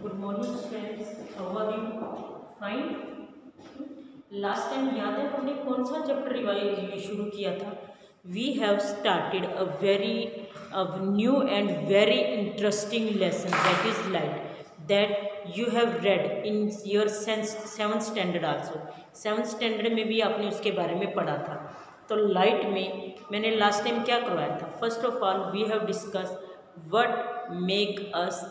Good morning friends how are you fine last time याद है हमने कौन सा चैप्टर रिवाइज शुरू किया था? We have started a very a new and very interesting lesson that is light that you have read in your science seventh standard also seventh standard में भी आपने उसके बारे में पढ़ा था। तो लाइट में मैंने लास्ट टाइम क्या करवाया था? First of all we have discuss what make us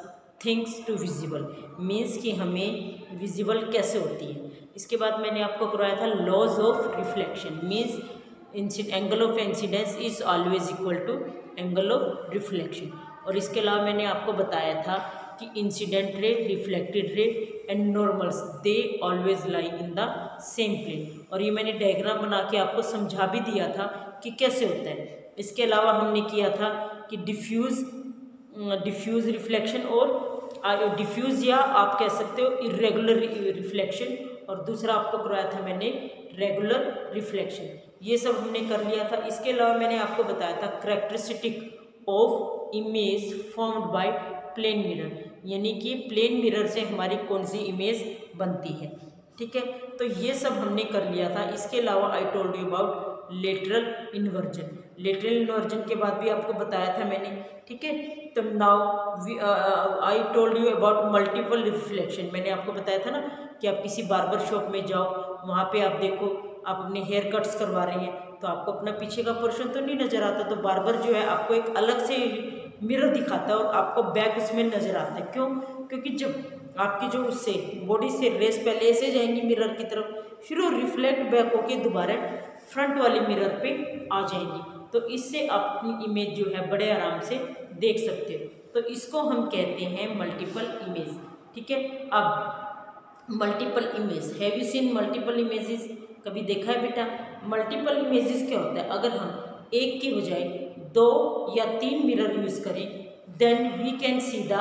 things to visible means कि हमें विजिबल कैसे होती है। इसके बाद मैंने आपको करवाया था laws of reflection means angle of incidence is always equal to angle of reflection और इसके अलावा मैंने आपको बताया था कि incident ray reflected ray and normals they always lie in the same plane और ये मैंने डायग्राम बना के आपको समझा भी दिया था कि कैसे होता है। इसके अलावा हमने किया था कि डिफ्यूज़ डिफ्यूज़ रिफ्लेक्शन और डिफ्यूज़ या आप कह सकते हो इरेगुलर रिफ्लेक्शन और दूसरा आपको करवाया था मैंने रेगुलर रिफ्लेक्शन ये सब हमने कर लिया था। इसके अलावा मैंने आपको बताया था characteristic of image formed by plane mirror यानी कि प्लेन मिरर से हमारी कौन सी इमेज बनती है? ठीक है? तो ये सब हमने कर लिया था। इसके अलावा I told you about lateral inversion lateral inversion के बाद भी आपको बताया था मैंने, ठीक है? तो now I told you about multiple reflection मैंने आपको बताया था ना कि आप किसी बार्बर शॉप में जाओ, वहाँ पे आप देखो, आप अपने हेयर कट्स करवा रहे हैं तो आपको अपना पीछे का पोर्शन तो नहीं नज़र आता तो बार्बर जो है आपको एक अलग से मिरर दिखाता है और आपको बैक उसमें नज़र आता है. क्यों? क्योंकि जब आपकी जो उससे बॉडी से रेस पहले ऐसे जाएँगी मिरर की तरफ़, फिर वो रिफ्लेक्ट बैक होके दोबारा फ्रंट वाले मिरर पे आ जाएँगी। तो इससे अपनी इमेज जो है बड़े आराम से देख सकते हो। तो इसको हम कहते हैं मल्टीपल इमेज ठीक है? अब multiple image have you seen multiple images कभी देखा है बेटा? मल्टीपल इमेजेस क्या होता है? अगर हम एक की बजाय दो या तीन मिरर यूज़ करें then we can see the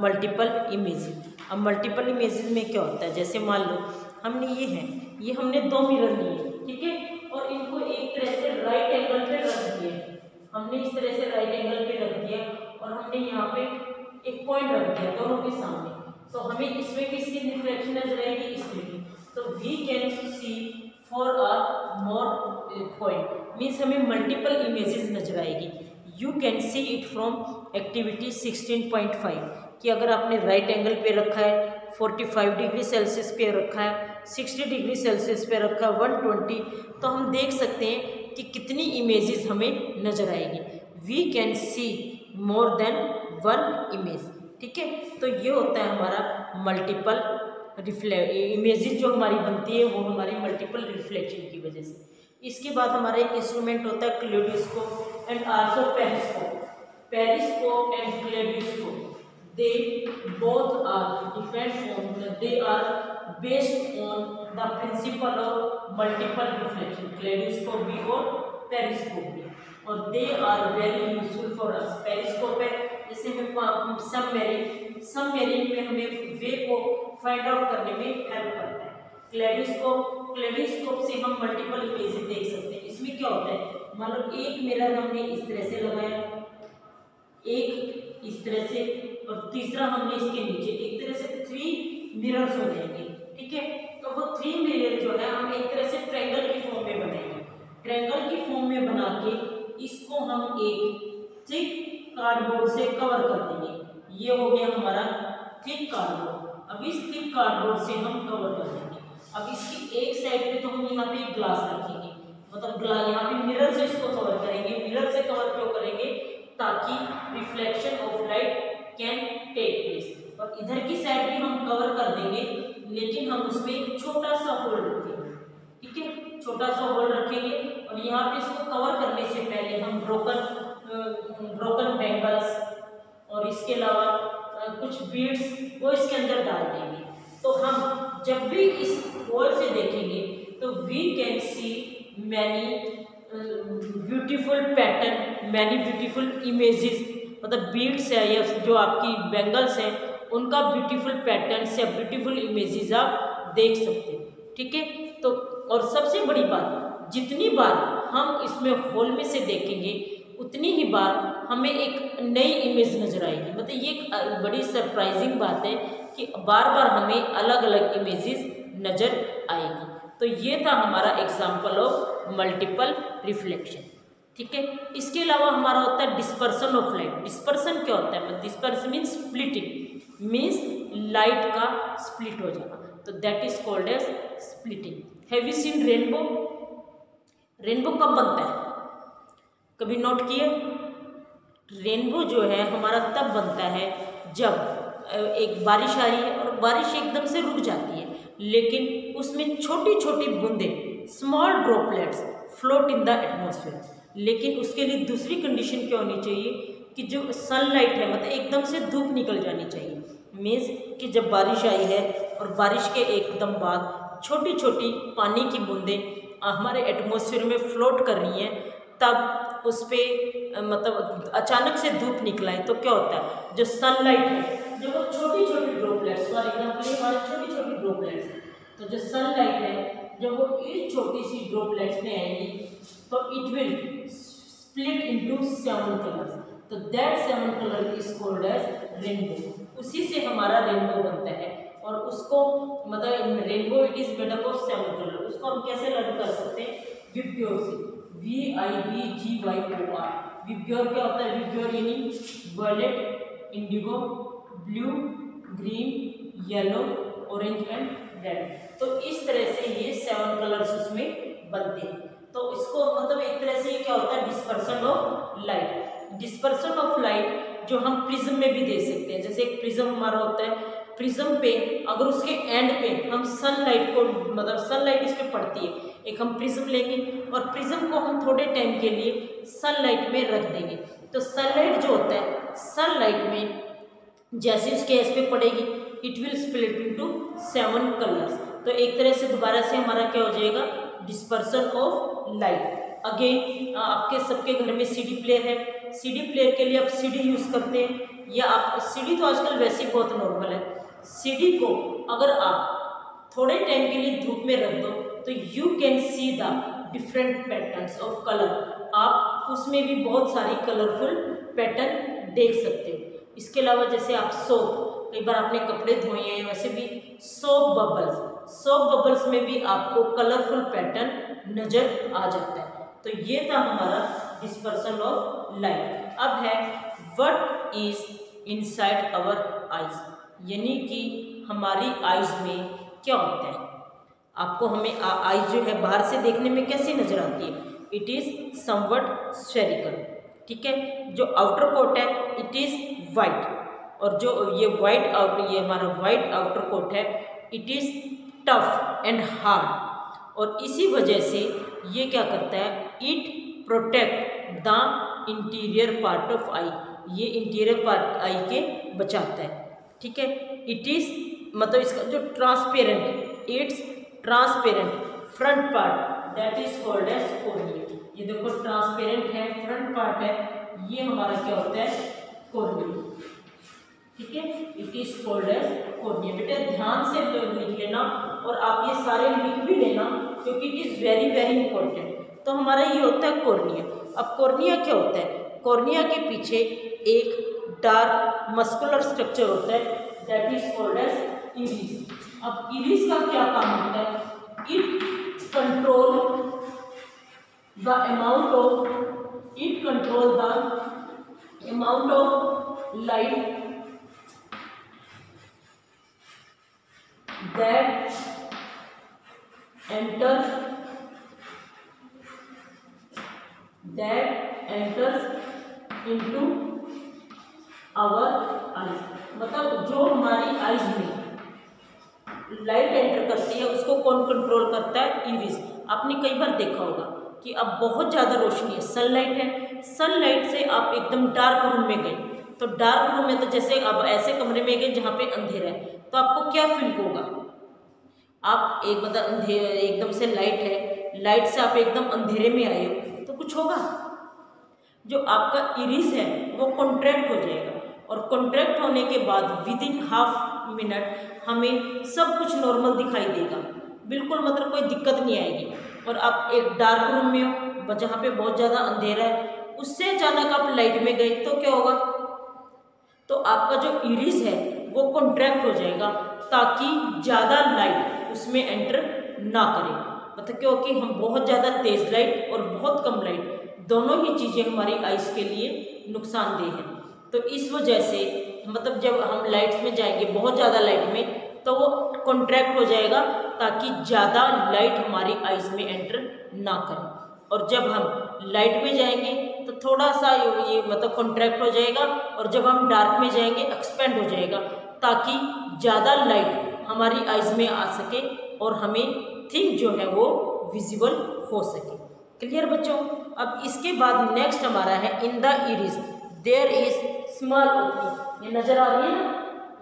multiple image अब मल्टीपल इमेजेस में क्या होता है? जैसे मान लो, हमने ये है, ये हमने दो मिरर लिए, ठीक है? और इनको एक तरह से राइट एंगल पे रख दिया हमने इस तरह से राइट एंगल पे रख दिया और हमने यहाँ पे एक पॉइंट रख दिया दोनों के सामने। तो हमें इसमें किसकी रिफ्लेक्शन नज़र आएगी? इसमें की तो we can see four or more point means हमें मल्टीपल इमेजेस नज़र आएगी। You can see it from activity 16.5 कि अगर आपने राइट एंगल पे रखा है 45 डिग्री सेल्सियस पे रखा है 60 डिग्री सेल्सियस पे रखा है 120 तो हम देख सकते हैं कि कितनी इमेजेस हमें नज़र आएगी। We can see more than one image ठीक है? तो ये होता है हमारा मल्टीपल रिफ्ले इमेजेस जो हमारी बनती है, वो हमारी मल्टीपल रिफ्लेक्शन की वजह से। इसके बाद हमारा एक इंस्ट्रूमेंट होता है kaleidoscope and also periscope periscope and kaleidoscope they both are, depend on they are based on the principle of multiple reflection kaleidoscope भी और periscope भी और they are very useful for us. Periscope है, जैसे हमें सब मेरिट सब merit में हमें वे को फाइंड आउट करने में हेल्प करता है। क्लेडिस्कोप क्लेडिस्कोप से हम मल्टीपल इमेजेस देख सकते हैं। इसमें क्या होता है? मान लो एक मिरर हमने इस तरह से लगाया, एक इस तरह से और तीसरा हमने इसके नीचे। एक तरह से थ्री मिरर्स हो जाएँगे। ठीक है? तो वो थ्री मिरर जो है, हम एक तरह से ट्रैंगल की फॉर्म में बनाएँगे। ट्रैंगल की फॉर्म में बना के इसको हम एक थिक कार्डबोर्ड से कवर कर देंगे। ये हो गया हमारा थिक कार्डबोर्ड अब इस थिक कार्डबोर्ड से हम कवर कर देंगे। अब इसकी एक साइड पे तो हम यहाँ पे एक ग्लास रखेंगे। मतलब ग्लास यहाँ पे मिरर से इसको कवर करेंगे। मिरर से कवर क्यों करेंगे? ताकि reflection of light can take place और इधर की साइड भी हम कवर कर देंगे। लेकिन हम उसमें एक छोटा सा होल रखेंगे, ठीक है? छोटा सा होल रखेंगे और यहाँ पे इसको कवर करने से पहले हम ब्रोकन ब्रोकन बैंगल्स और इसके अलावा कुछ बीड्स वो इसके अंदर डाल देंगे। तो हम जब भी इस होल से देखेंगे तो we can see many beautiful pattern many beautiful images मतलब बीड्स है या जो आपकी बैंगल्स हैं उनका ब्यूटीफुल पैटर्न्स या ब्यूटीफुल इमेजेस आप देख सकते हैं, ठीक है? तो और सबसे बड़ी बात, जितनी बार हम इसमें होल में से देखेंगे, उतनी ही बार हमें एक नई इमेज नज़र आएगी। मतलब ये एक बड़ी सरप्राइजिंग बात है कि बार बार हमें अलग अलग इमेजेस नज़र आएगी। तो ये था हमारा एग्ज़ाम्पल ऑफ़ मल्टीपल रिफ्लेक्शन ठीक है? इसके अलावा हमारा होता है डिस्पर्सन ऑफ़ लाइट डिस्पर्सन क्या होता है? Dispersion mean splitting means light का स्प्लिट हो जाना तो that is called as splitting have you seen rainbow rainbow कब बनता है? कभी नोट किए? रेनबो जो है हमारा तब बनता है जब एक बारिश आ रही है और बारिश एकदम से रुक जाती है। लेकिन उसमें छोटी छोटी बूंदें small droplets float in the atmosphere लेकिन उसके लिए दूसरी कंडीशन क्या होनी चाहिए? कि जो सनलाइट है मतलब एकदम से धूप निकल जानी चाहिए। मीन्स कि जब बारिश आई है और बारिश के एकदम बाद छोटी छोटी पानी की बूंदें हमारे एटमोसफियर में फ्लोट कर रही हैं, तब उस पर मतलब अचानक से धूप निकला है तो क्या होता है? जो सनलाइट है, जो वो छोटी छोटी ड्रॉपलेट्स फॉर एग्ज़ाम्पल हमारी छोटी छोटी ड्रॉपलेट्स तो जो सनलाइट है, जब वो इस छोटी सी ड्रॉपलेट्स में आएँगी तो it will split into seven colours तो that seven colour is called as rainbow उसी से हमारा रेनबो बनता है। और उसको मतलब rainbow it is made up of seven colour उसको हम कैसे लर्न कर सकते हैं? विप्योर से V I B G Y O R VIBGYOR क्या होता है? विप्योर यानी violet indigo blue green yellow orange and red तो इस तरह से ये सेवन कलर्स उसमें बनते हैं। तो इसको मतलब एक तरह से ये क्या होता है? Dispersion of light dispersion of light जो हम प्रिज्म में भी दे सकते हैं। जैसे एक प्रिज्म हमारा होता है प्रिज्म पे अगर उसके एंड पे हम सनलाइट को मतलब सनलाइट इस पर पड़ती है, एक हम प्रिज्म लेंगे और प्रिज्म को हम थोड़े टाइम के लिए सनलाइट में रख देंगे। तो सनलाइट जो होता है सनलाइट में जैसे उसके एस पे पड़ेगी it will split into seven colours तो एक तरह से दोबारा से हमारा क्या हो जाएगा? डिस्पर्सन ऑफ़ लाइट अगेन आपके सबके घर में सीडी प्लेयर है सीडी प्लेयर के लिए आप सीडी यूज़ करते हैं, या आप सीडी तो आजकल वैसे ही बहुत नॉर्मल है। सीडी को अगर आप थोड़े टाइम के लिए धूप में रख दो तो you can see the different patterns of colour आप उसमें भी बहुत सारी कलरफुल पैटर्न देख सकते हो। इसके अलावा जैसे आप सोप कई बार आपने कपड़े धोए हैं, वैसे भी सोप बबल्स सोप बबल्स में भी आपको कलरफुल पैटर्न नज़र आ जाता है। तो ये था हमारा डिस्पर्सन ऑफ़ लाइट अब है what is inside our eyes यानी कि हमारी आइज़ में क्या होता है? आपको हमें आइज़ जो है बाहर से देखने में कैसी नज़र आती है? इट इज़ समवट स्फेरिकल ठीक है? जो आउटर कोट है इट इज़ वाइट और जो ये वाइट आउटर ये हमारा वाइट आउटर कोट है it is tough and hard और इसी वजह से ये क्या करता है? It protect the interior part of eye ये इंटीरियर पार्ट आई के बचाता है। ठीक है? इट इज़ मतलब इसका जो transparent its transparent front part that is called as cornea ये देखो ट्रांसपेरेंट है फ्रंट पार्ट है, ये हमारा क्या होता है? कोर्निया ठीक है? It is called as cornea बेटा, ध्यान से लिख लेना और आप ये सारे लिख भी लेना, क्योंकि it is very very important तो हमारा ये होता है कॉर्निया। अब कॉर्निया क्या होता है? कॉर्निया के पीछे एक डार्क मस्कुलर स्ट्रक्चर होता है that is called as iris अब इरिस का क्या काम होता है? It control the amount of it control the amount of light that enters that enters into our eyes. मतलब जो हमारी आईज में लाइट एंटर करती है, उसको कौन कंट्रोल करता है? इरिस आपने कई बार देखा होगा कि अब बहुत ज़्यादा रोशनी है। सनलाइट है। सनलाइट से आप एकदम डार्क रूम में गए। तो डार्क रूम में तो जैसे अब ऐसे कमरे में गए जहाँ पे अंधेरा है। तो आपको क्या फील होगा? आप एक मतलब अंधेरे एकदम से लाइट है। लाइट से आप एकदम अंधेरे में आए हो। कुछ होगा। जो आपका इरिस है, वो कॉन्ट्रैक्ट हो जाएगा। और कॉन्ट्रैक्ट होने के बाद विद इन हाफ़ मिनट हमें सब कुछ नॉर्मल दिखाई देगा। बिल्कुल मतलब कोई दिक्कत नहीं आएगी। और आप एक डार्क रूम में हो जहाँ पे बहुत ज़्यादा अंधेरा है, उससे अचानक आप लाइट में गए तो क्या होगा? तो आपका जो इरिस है, वो कॉन्ट्रैक्ट हो जाएगा, ताकि ज़्यादा लाइट उसमें एंटर ना करे। मतलब क्योंकि हम बहुत ज़्यादा तेज़ लाइट और बहुत कम लाइट, दोनों ही चीज़ें हमारी आइस के लिए नुकसानदेह हैं। तो इस वजह से मतलब जब हम लाइट्स में जाएँगे, बहुत ज़्यादा लाइट में तो वो कॉन्ट्रैक्ट हो जाएगा ताकि ज़्यादा लाइट हमारी आइज़ में एंटर ना करे। और जब हम लाइट में जाएँगे तो थोड़ा सा ये मतलब कॉन्ट्रैक्ट हो जाएगा और जब हम डार्क में जाएँगे एक्सपेंड हो जाएगा ताकि ज़्यादा लाइट हमारी आइज़ में आ सके और हमें थिंग जो है वो विजिबल हो सके। क्लियर बच्चों? अब इसके बाद नेक्स्ट हमारा है in the iris. There is small opening. ये नज़र आ रही है ना?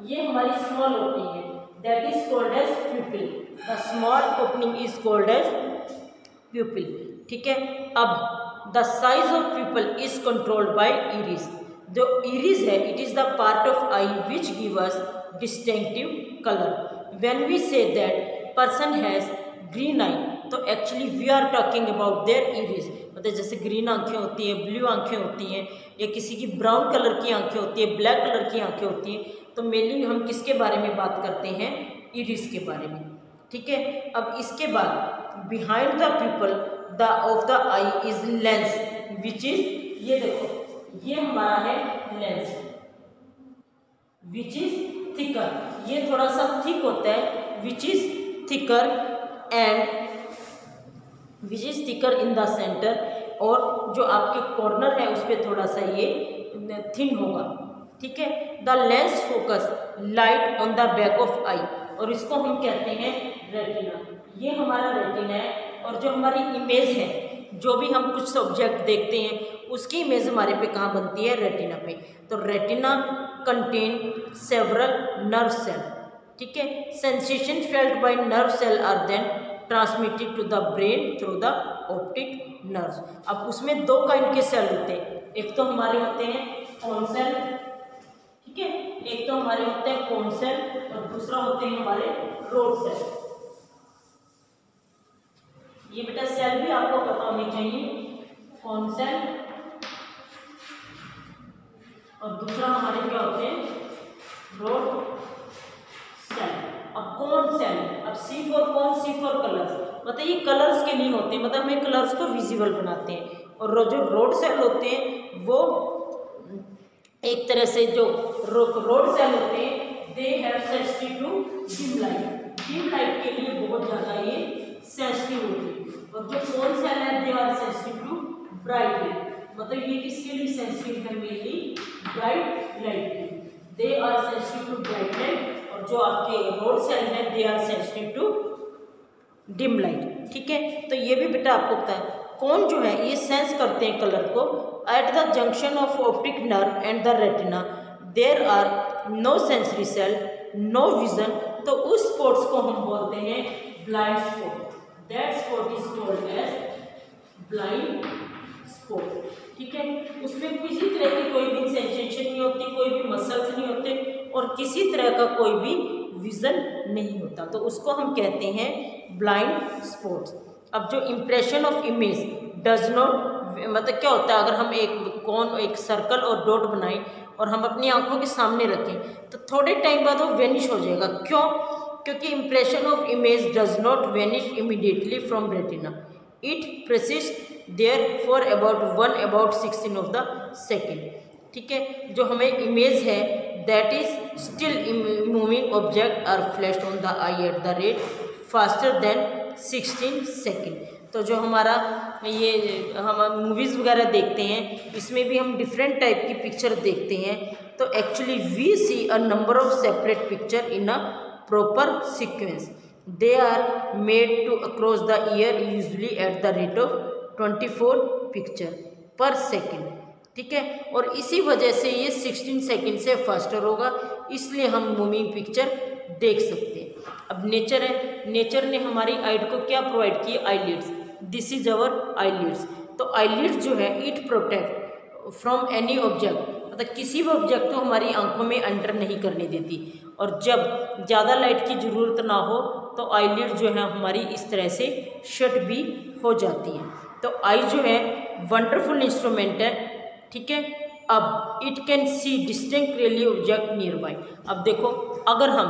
ये हमारी स्मॉल ओपनिंग है। That is called as pupil the small opening is called as pupil ठीक है? अब the size of pupil is controlled by iris जो इरिज है it is the part of eye which us distinctive colour when we say that person has green eye तो actually we are talking about their iris मतलब जैसे green आँखें होती हैं blue आँखें होती हैं, या किसी की ब्राउन कलर की आँखें होती है ब्लैक कलर की आँखें होती हैं तो मेनली हम किसके बारे में बात करते हैं? इरिस के बारे में. ठीक है? अब इसके बाद behind the pupil the of the eye is lens which is ये देखो, ये हमारा है लेंस विच इज़ थिकर ये थोड़ा सा थिक होता है which is thicker and which is thicker in the centre और जो आपके कॉर्नर है उस पर थोड़ा सा ये थिन होगा। ठीक है? The lens focus light on the back of eye और इसको हम कहते हैं रेटिना ये हमारा रेटिना है और जो हमारी इमेज है, जो भी हम कुछ सब्जेक्ट देखते हैं, उसकी इमेज हमारे पे कहाँ बनती है? रेटिना पे। तो retina contain several nerve cell ठीक है? Sensation felt by nerve cell are then transmitted to the brain through the optic nerve अब उसमें दो काइंड के सेल होते हैं। एक तो हमारे होते हैं कौन सेल ठीक है? एक तो हमारे होते हैं कौन सेल और दूसरा होते हैं हमारे रोड सेल ये बेटा सेल भी आपको पता होनी चाहिए। कौन सेल और दूसरा हमारे क्या होते हैं? रोड सेल अब कौन सेल अब सी फॉर कौन सी फॉर कलर्स मतलब ये कलर्स के लिए होते हैं मतलब हमें कलर्स को विजिबल बनाते हैं। और जो रोड सेल होते हैं, वो एक तरह से जो रोड सेल होते हैं they have sensitive to dim light dim light के लिए बहुत ज़्यादा ये सेंसिटिव होती है। और जो कौन सेल है they are sensitive to bright light मतलब ये किसके लिए सेंसिटिव है? Mainly bright light they are sensitive to bright light और जो आपके रोड सेल है they are sensitive to dim light ठीक है? तो ये भी बेटा आपको पता है, कौन जो है, ये सेंस करते हैं कलर को at the junction of optic nerve and the retina there are no sensory cell no vision तो उस स्पॉट्स को हम बोलते हैं blind spot that spot is called as blind spot ठीक है? उसमें किसी तरह की कोई भी सेंसेशन नहीं होती, कोई भी मसल्स नहीं होते और किसी तरह का कोई भी विज़न नहीं होता। तो उसको हम कहते हैं ब्लाइंड स्पॉट्स अब जो impression of image does not मतलब क्या होता है, अगर हम एक कौन, एक सर्कल और डॉट बनाएँ और हम अपनी आँखों के सामने रखें तो थोड़े टाइम बाद वो वेनिश हो जाएगा। क्यों? क्योंकि impression of image does not vanish immediately from retina it persist there for about one about sixteen of the second ठीक है? जो हमें इमेज है that is still moving object are flash on the eye at the rate faster than sixteen second तो जो हमारा ये, हम मूवीज़ वगैरह देखते हैं, इसमें भी हम डिफरेंट टाइप की पिक्चर देखते हैं तो actually we see a number of separate picture in a proper sequence they are made to across the ear usually at the rate of twenty four picture per second ठीक है? और इसी वजह से ये सिक्सटीन सेकेंड से faster होगा, इसलिए हम मूविंग पिक्चर देख सकते हैं। अब नेचर है। नेचर ने हमारी आइड को क्या प्रोवाइड किए I this is our eyelids तो आईलिड्स जो है it protect from any object मतलब किसी भी ऑब्जेक्ट को हमारी आँखों में एंटर नहीं करने देती। और जब ज़्यादा लाइट की ज़रूरत ना हो तो आईलिड जो है, हमारी इस तरह से शट भी हो जाती है। तो आई जो है वंडरफुल इंस्ट्रूमेंट है। ठीक है? अब it can see distinct really object near by अब देखो, अगर हम,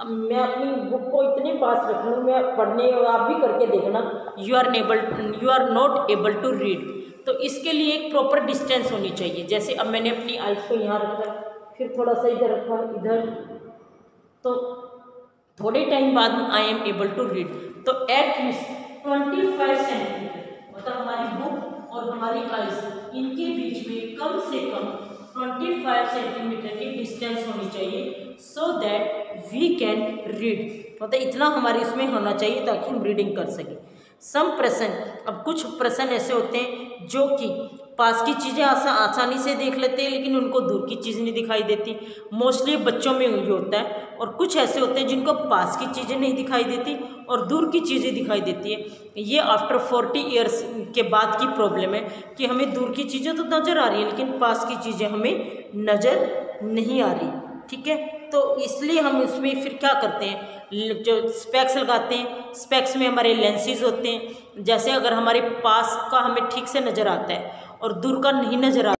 अब मैं अपनी बुक को इतने पास रख लूँ मैं पढ़ने और आप भी करके देखना you are able you are not able to read तो इसके लिए एक प्रॉपर डिस्टेंस होनी चाहिए। जैसे अब मैंने अपनी आइज़ को यहाँ रखा, फिर थोड़ा सा इधर रखा, इधर। तो थोड़े टाइम बाद I am able to read तो at least twenty five centimetre मतलब हमारी बुक और हमारी आइज़ इनके बीच में कम से कम ट्वेंटी फाइव सेंटीमीटर की डिस्टेंस होनी चाहिए so that we can read मतलब इतना हमारे इसमें होना चाहिए ताकि हम रीडिंग कर सकें। सम प्रश्न अब कुछ प्रश्न ऐसे होते हैं जो कि पास की चीज़ें आसा, आसानी से देख लेते हैं लेकिन उनको दूर की चीज़ नहीं दिखाई देती। मोस्टली बच्चों में ये होता है। और कुछ ऐसे होते हैं जिनको पास की चीज़ें नहीं दिखाई देती और दूर की चीज़ें दिखाई देती है। ये आफ्टर फोर्टी ईयर्स के बाद की प्रॉब्लम है कि हमें दूर की चीज़ें तो नज़र आ रही है लेकिन पास की चीज़ें हमें नज़र नहीं आ रही। ठीक है? तो इसलिए हम इसमें फिर क्या करते हैं? जो स्पेक्स लगाते हैं स्पेक्स में हमारे लेंसेज होते हैं। जैसे अगर हमारे पास का हमें ठीक से नज़र आता है और दूर का नहीं नज़र आता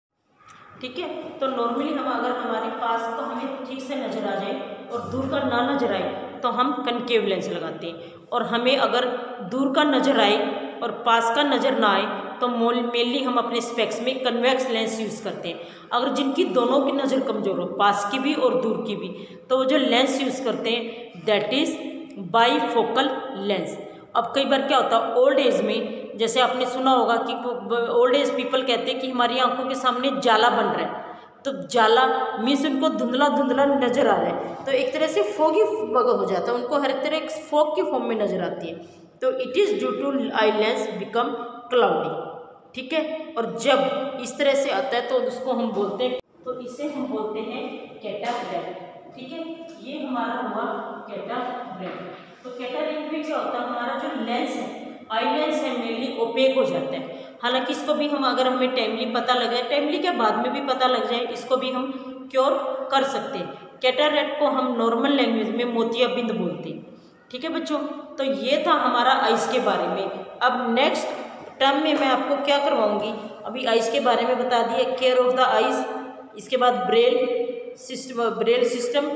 ठीक है? तो नॉर्मली हम अगर हमारे पास का हमें ठीक से नज़र आ जाए और दूर का ना नज़र आए तो हम कनकेव लेंस लगाते हैं। और हमें अगर दूर का नज़र आए और पास का नज़र ना आए तो मोल मेनली हम अपने स्पेक्स में कन्वेक्स लेंस यूज़ करते हैं। अगर जिनकी दोनों की नज़र कमज़ोर हो, पास की भी और दूर की भी तो वो जो लेंस यूज़ करते हैं that is bifocal lens अब कई बार क्या होता है ओल्ड एज में, जैसे आपने सुना होगा कि ओल्ड एज पीपल कहते हैं कि हमारी आँखों के सामने जाला बन रहा है। तो जाला मीन्स उनको धुंधला धुंधला नज़र आ रहा है। तो एक तरह से फोगी हो जाता है, उनको हर तरह फोक के फॉर्म में नज़र आती है। तो it is due to eye lens become cloudy ठीक है? और जब इस तरह से आता है तो उसको हम बोलते हैं तो इसे हम बोलते हैं कैटारेक्ट ठीक है? ये हमारा हुआ कैटारेक्ट तो कैटारेक्ट में क्या होता है? हमारा जो लेंस है, आई लेंस है मेनली ओपेक हो जाता है। हालाँकि इसको भी हम, अगर हमें टाइमली पता लग टाइमली क्या बाद में भी पता लग जाए, इसको भी हम क्योर कर सकते हैं। कैटारेक्ट को हम नॉर्मल लैंग्वेज में मोतियाबिंद बोलते हैं। ठीक है बच्चों? तो ये था हमारा आइस के बारे में। अब नेक्स्ट टर्म में मैं आपको क्या करवाऊँगी? अभी आइस के बारे में बता दिए केयर ऑफ़ द आइस इसके बाद ब्रेल सिस्टम ब्रेल सिस्टम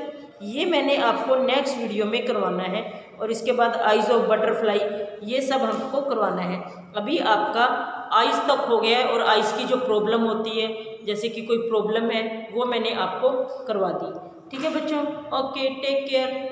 ये मैंने आपको नेक्स्ट वीडियो में करवाना है। और इसके बाद आइज़ ऑफ़ बटरफ्लाई ये सब हमको करवाना है। अभी आपका आइस तक हो गया है और आइस की जो प्रॉब्लम होती है, जैसे कि कोई प्रॉब्लम है, वो मैंने आपको करवा दी। ठीक है बच्चों? Okay take care